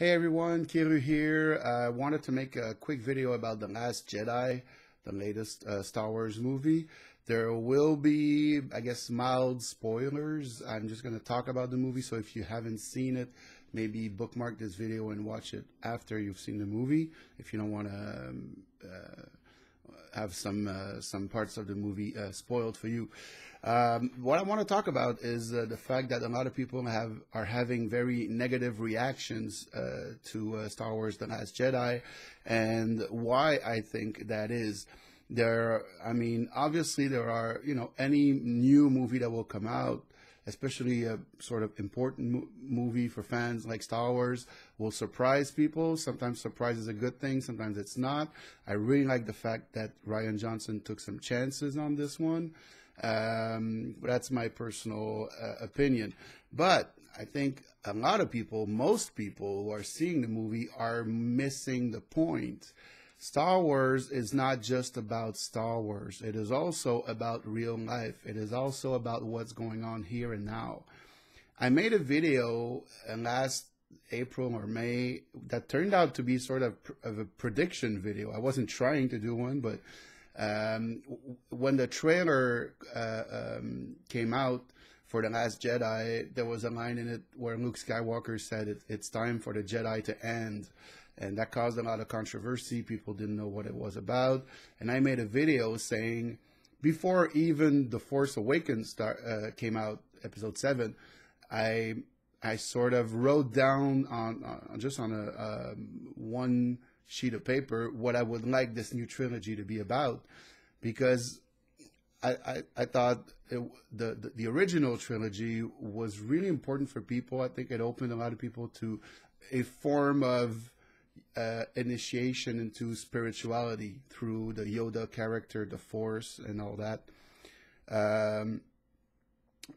Hey everyone, Keru here. I wanted to make a quick video about The Last Jedi, the latest uh, Star Wars movie. There will be, I guess, mild spoilers. I'm just going to talk about the movie, so if you haven't seen it, maybe bookmark this video and watch it after you've seen the movie. If you don't want to um, uh, have some uh, some parts of the movie uh, spoiled for you. Um, what I want to talk about is uh, the fact that a lot of people have are having very negative reactions uh, to uh, Star Wars: The Last Jedi, and why I think that is. There, I mean, obviously there are, you know, any new movie that will come out especially a sort of important mo- movie for fans like Star Wars, will surprise people. Sometimes surprise is a good thing, sometimes it's not. I really like the fact that Rian Johnson took some chances on this one. Um, that's my personal uh, opinion. But I think a lot of people, most people who are seeing the movie, are missing the point. Star Wars is not just about Star Wars. It is also about real life. It is also about what's going on here and now. I made a video last April or May that turned out to be sort of, of a prediction video. I wasn't trying to do one, but um, when the trailer uh, um, came out for The Last Jedi, there was a line in it where Luke Skywalker said, it, It's time for the Jedi to end and that caused a lot of controversy. People didn't know what it was about, and I made a video saying before even the Force Awakens start, uh, came out, Episode Seven, I I sort of wrote down on, on just on a um, one sheet of paper what I would like this new trilogy to be about, because I, I, I thought it, the, the, the original trilogy was really important for people. I think it opened a lot of people to a form of uh, initiation into spirituality through the Yoda character, the Force, and all that. Um,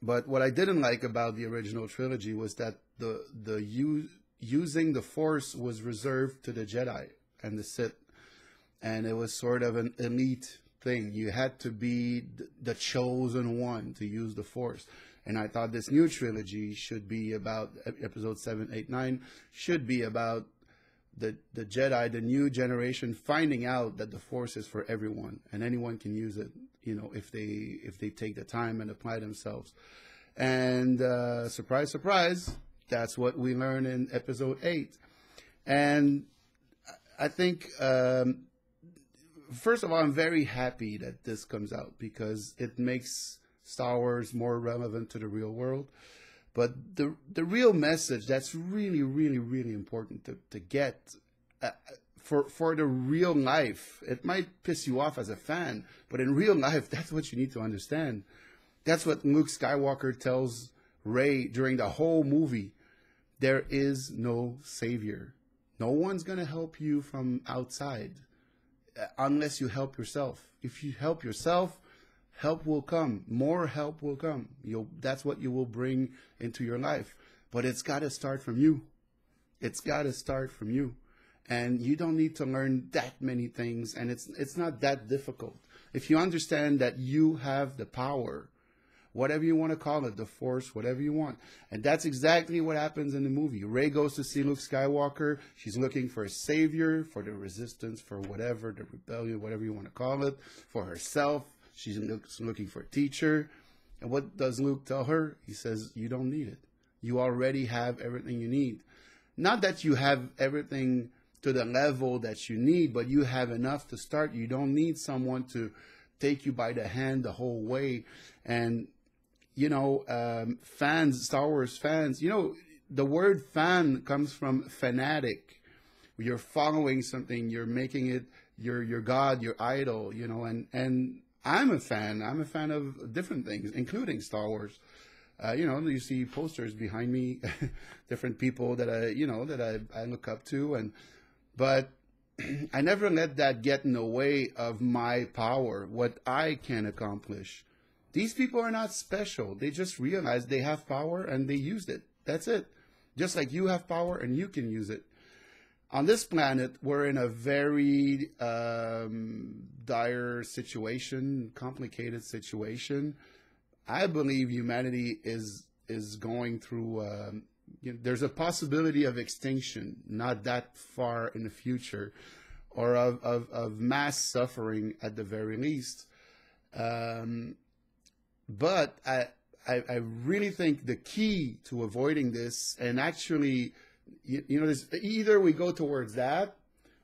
but what I didn't like about the original trilogy was that the the u- using the Force was reserved to the Jedi and the Sith, and it was sort of an elite thing. You had to be the chosen one to use the Force. And I thought this new trilogy should be about episode seven, eight, nine, should be about the, the Jedi, the new generation, finding out that the Force is for everyone and anyone can use it, you know, if they if they take the time and apply themselves. And uh, surprise, surprise, that's what we learn in Episode Eight. And I think, um, first of all, I'm very happy that this comes out because it makes Star Wars more relevant to the real world. But the the real message that's really, really, really important to, to get uh, for for the real life, it might piss you off as a fan, but in real life, that's what you need to understand. That's what Luke Skywalker tells Rey during the whole movie. There is no savior. No one's going to help you from outside uh, unless you help yourself. If you help yourself, help will come. More help will come. You'll, that's what you will bring into your life. But it's got to start from you. It's got to start from you. And you don't need to learn that many things. And it's, it's not that difficult. If you understand that you have the power, whatever you want to call it, the force, whatever you want. And that's exactly what happens in the movie. Rey goes to see Luke Skywalker. She's looking for a savior, for the resistance, for whatever, the rebellion, whatever you want to call it, for herself, She's looking for a teacher. And what does Luke tell her? He says, You don't need it. You already have everything you need. Not that you have everything to the level that you need, but you have enough to start. You don't need someone to take you by the hand the whole way. And, you know, um, fans, Star Wars fans, you know, the word fan comes from fanatic. You're following something, you're making it your your God, your idol, you know, and and I'm a fan. I'm a fan of different things, including Star Wars. Uh, you know, you see posters behind me, different people that I, you know, that I, I look up to, and but I never let that get in the way of my power, what I can accomplish. These people are not special. They just realize they have power and they used it. That's it. Just like you have power and you can use it on this planet, we're in a very um, dire situation, complicated situation. I believe humanity is is going through um, you know, there's a possibility of extinction not that far in the future, or of of, of mass suffering at the very least. Um, but I, I I really think the key to avoiding this and actually you, you know there's either we go towards that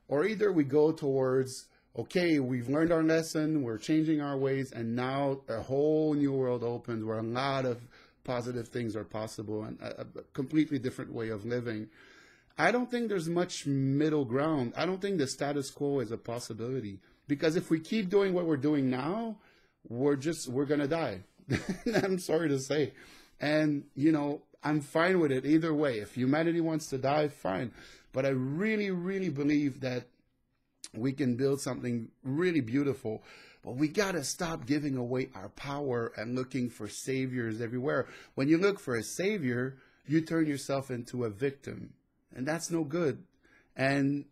or either we go towards okay, we've learned our lesson, we're changing our ways, and now a whole new world opens where a lot of positive things are possible and a, a completely different way of living. I don't think there's much middle ground. I don't think the status quo is a possibility because if we keep doing what we're doing now, we're just we're gonna die. I'm sorry to say, and you know I'm fine with it either way. If humanity wants to die, fine. But I really, really believe that we can build something really beautiful. But we got to stop giving away our power and looking for saviors everywhere. When you look for a savior, you turn yourself into a victim. And that's no good. And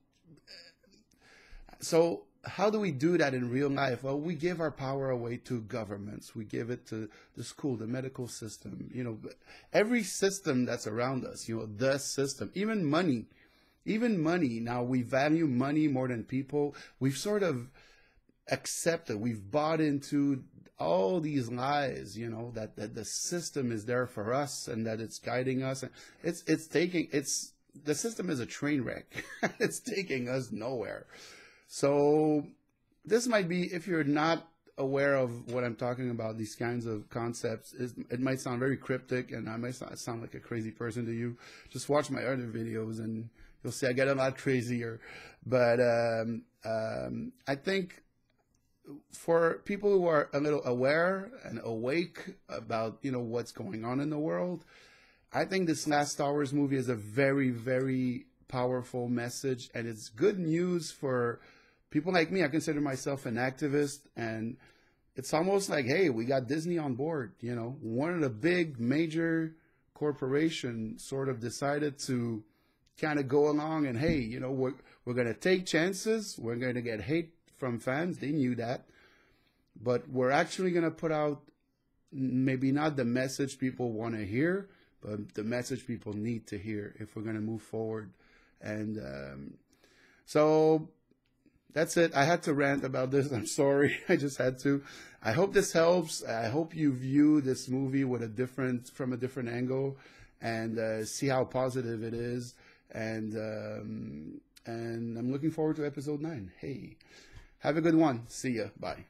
so, how do we do that in real life? Well, we give our power away to governments. We give it to the school, the medical system, you know, every system that's around us, you know, the system, even money even money. Now we value money more than people. We've sort of accepted, we've bought into all these lies, you know, that, that the system is there for us and that it's guiding us. And it's, it's taking, it's, the system is a train wreck. it's taking us nowhere. So this might be, if you're not aware of what I'm talking about, these kinds of concepts, it might sound very cryptic and I might sound like a crazy person to you. Just watch my other videos and you'll see I get a lot crazier. But um, um, I think for people who are a little aware and awake about you know what's going on in the world, I think this last Star Wars movie is a very very powerful message, and it's good news for people like me. I consider myself an activist, and it's almost like, hey, we got Disney on board. You know, one of the big major corporation sort of decided to kind of go along and hey, you know, we're we're going to take chances. We're going to get hate from fans. They knew that, but we're actually going to put out maybe not the message people want to hear, but the message people need to hear if we're going to move forward. And um, so that's it. I had to rant about this. I'm sorry. I just had to. I hope this helps. I hope you view this movie with a different from a different angle and uh, see how positive it is and um, and I'm looking forward to episode nine. Hey, have a good one. See ya. Bye.